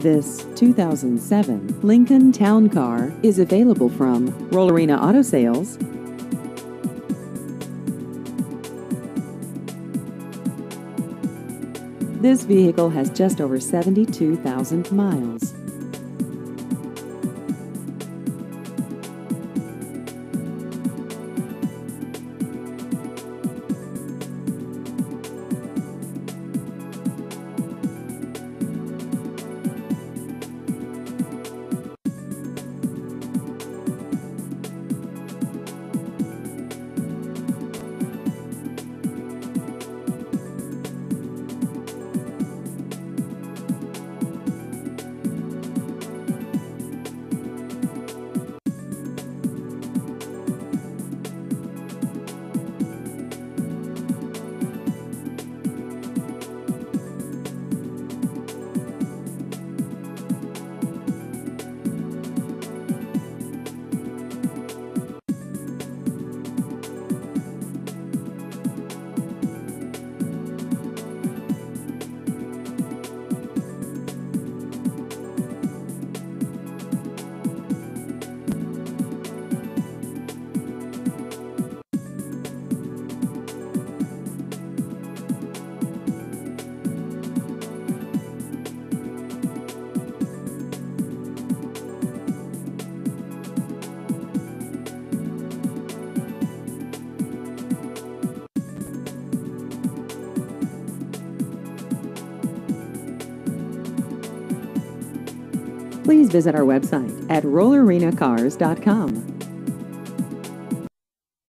This 2007 Lincoln Town Car is available from Rollerena Auto Sales. This vehicle has just over 72,000 miles. Please visit our website at rollerenacars.com.